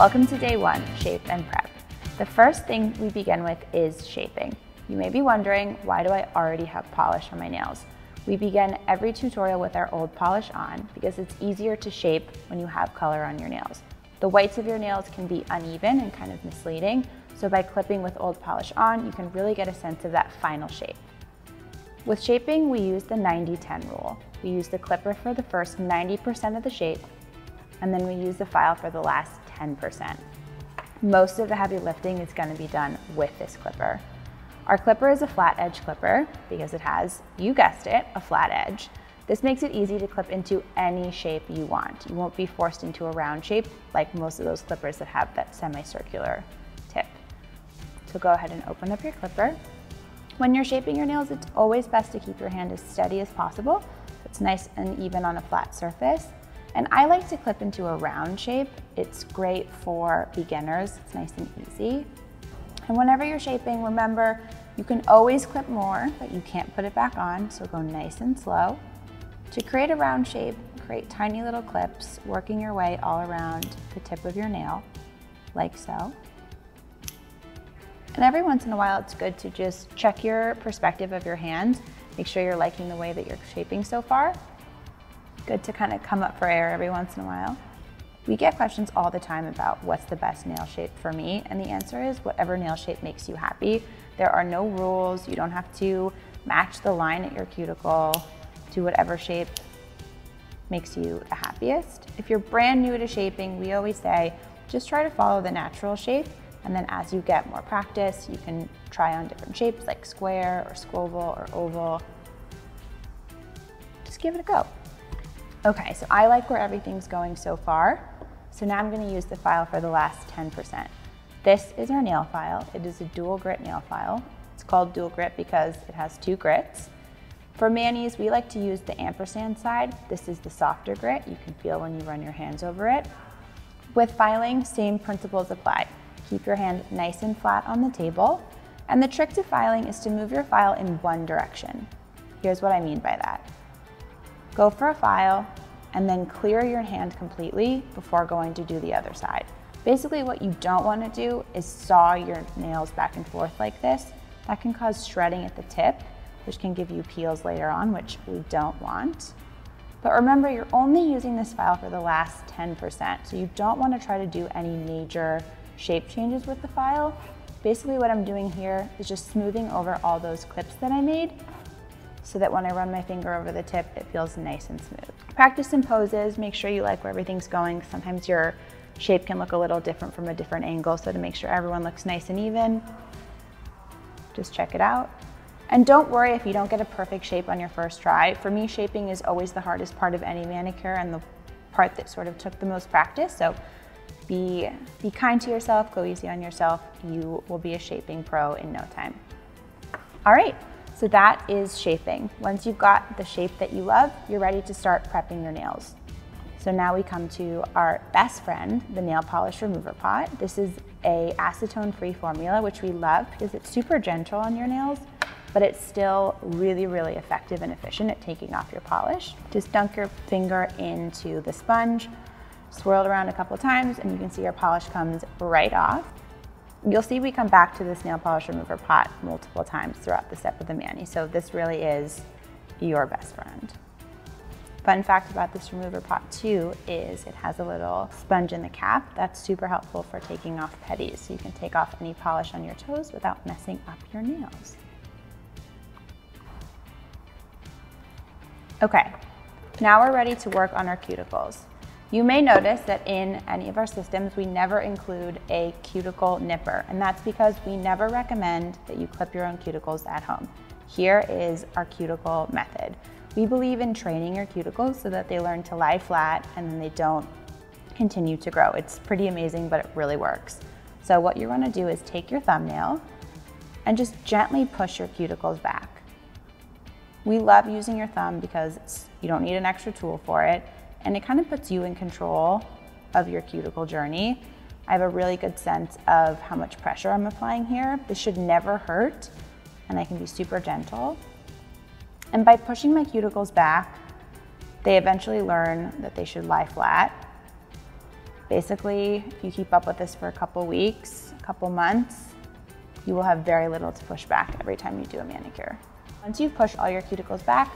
Welcome to day one, shape and prep. The first thing we begin with is shaping. You may be wondering, why do I already have polish on my nails? We begin every tutorial with our old polish on because it's easier to shape when you have color on your nails. The whites of your nails can be uneven and kind of misleading, so by clipping with old polish on, you can really get a sense of that final shape. With shaping, we use the 90-10 rule. We use the clipper for the first 90% of the shape, and then we use the file for the last 10%. Most of the heavy lifting is gonna be done with this clipper. Our clipper is a flat edge clipper because it has, you guessed it, a flat edge. This makes it easy to clip into any shape you want. You won't be forced into a round shape like most of those clippers that have that semicircular tip. So go ahead and open up your clipper. When you're shaping your nails, it's always best to keep your hand as steady as possible. It's nice and even on a flat surface. And I like to clip into a round shape. It's great for beginners. It's nice and easy. And whenever you're shaping, remember, you can always clip more, but you can't put it back on, so go nice and slow. To create a round shape, create tiny little clips, working your way all around the tip of your nail, like so. And every once in a while, it's good to just check your perspective of your hand, make sure you're liking the way that you're shaping so far, Good to kind of come up for air every once in a while. We get questions all the time about what's the best nail shape for me, and the answer is whatever nail shape makes you happy. There are no rules. You don't have to match the line at your cuticle to whatever shape makes you the happiest. If you're brand new to shaping, we always say just try to follow the natural shape, and then as you get more practice, you can try on different shapes like square or squoval or oval. Just give it a go. Okay, so I like where everything's going so far. So now I'm gonna use the file for the last 10%. This is our nail file. It is a dual grit nail file. It's called dual grit because it has two grits. For manis, we like to use the ampersand side. This is the softer grit. You can feel when you run your hands over it. With filing, same principles apply. Keep your hand nice and flat on the table. And the trick to filing is to move your file in one direction. Here's what I mean by that. Go for a file and then clear your hand completely before going to do the other side. Basically what you don't want to do is saw your nails back and forth like this. That can cause shredding at the tip, which can give you peels later on, which we don't want. But remember, you're only using this file for the last 10%, so you don't want to try to do any major shape changes with the file. Basically what I'm doing here is just smoothing over all those clips that I made so that when I run my finger over the tip, it feels nice and smooth. Practice in poses, make sure you like where everything's going. Sometimes your shape can look a little different from a different angle, so to make sure everyone looks nice and even, just check it out. And don't worry if you don't get a perfect shape on your first try. For me, shaping is always the hardest part of any manicure and the part that sort of took the most practice. So be, be kind to yourself, go easy on yourself. You will be a shaping pro in no time. All right, so that is shaping. Once you've got the shape that you love, you're ready to start prepping your nails. So now we come to our best friend, the nail polish remover pot. This is a acetone-free formula, which we love because it's super gentle on your nails, but it's still really, really effective and efficient at taking off your polish. Just dunk your finger into the sponge, swirl it around a couple times, and you can see your polish comes right off. You'll see we come back to this nail polish remover pot multiple times throughout the step of the mani, so this really is your best friend. Fun fact about this remover pot too is it has a little sponge in the cap. That's super helpful for taking off pedis, so you can take off any polish on your toes without messing up your nails. Okay, now we're ready to work on our cuticles. You may notice that in any of our systems, we never include a cuticle nipper, and that's because we never recommend that you clip your own cuticles at home. Here is our cuticle method. We believe in training your cuticles so that they learn to lie flat and then they don't continue to grow. It's pretty amazing, but it really works. So what you're gonna do is take your thumbnail and just gently push your cuticles back. We love using your thumb because you don't need an extra tool for it and it kind of puts you in control of your cuticle journey. I have a really good sense of how much pressure I'm applying here. This should never hurt and I can be super gentle. And by pushing my cuticles back, they eventually learn that they should lie flat. Basically, if you keep up with this for a couple weeks, a couple months, you will have very little to push back every time you do a manicure. Once you've pushed all your cuticles back,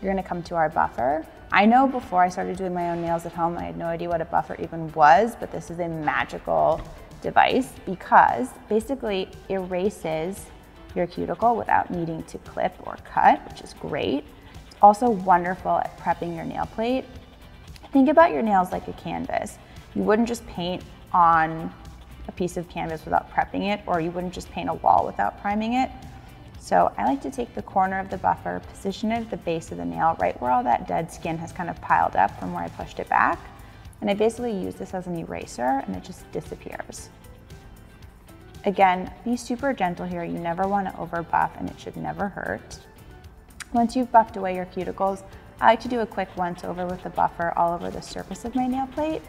you're gonna come to our buffer. I know before I started doing my own nails at home, I had no idea what a buffer even was, but this is a magical device because basically erases your cuticle without needing to clip or cut, which is great. It's also wonderful at prepping your nail plate. Think about your nails like a canvas. You wouldn't just paint on a piece of canvas without prepping it, or you wouldn't just paint a wall without priming it. So I like to take the corner of the buffer, position it at the base of the nail, right where all that dead skin has kind of piled up from where I pushed it back. And I basically use this as an eraser and it just disappears. Again, be super gentle here. You never want to over buff and it should never hurt. Once you've buffed away your cuticles, I like to do a quick once over with the buffer all over the surface of my nail plate.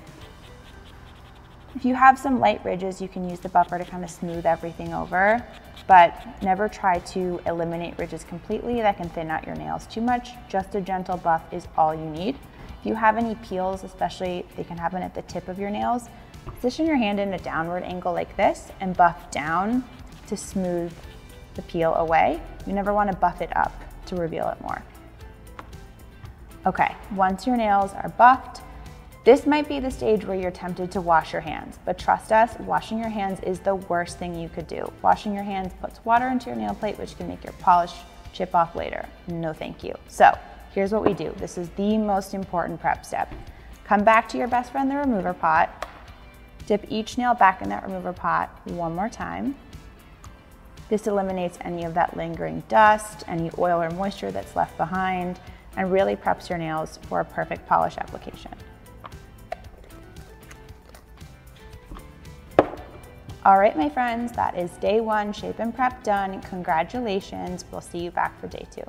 If you have some light ridges, you can use the buffer to kind of smooth everything over, but never try to eliminate ridges completely. That can thin out your nails too much. Just a gentle buff is all you need. If you have any peels, especially they can happen at the tip of your nails, position your hand in a downward angle like this and buff down to smooth the peel away. You never want to buff it up to reveal it more. Okay, once your nails are buffed, this might be the stage where you're tempted to wash your hands, but trust us, washing your hands is the worst thing you could do. Washing your hands puts water into your nail plate, which can make your polish chip off later. No thank you. So here's what we do. This is the most important prep step. Come back to your best friend, the remover pot. Dip each nail back in that remover pot one more time. This eliminates any of that lingering dust, any oil or moisture that's left behind, and really preps your nails for a perfect polish application. All right, my friends, that is day one shape and prep done. Congratulations. We'll see you back for day two.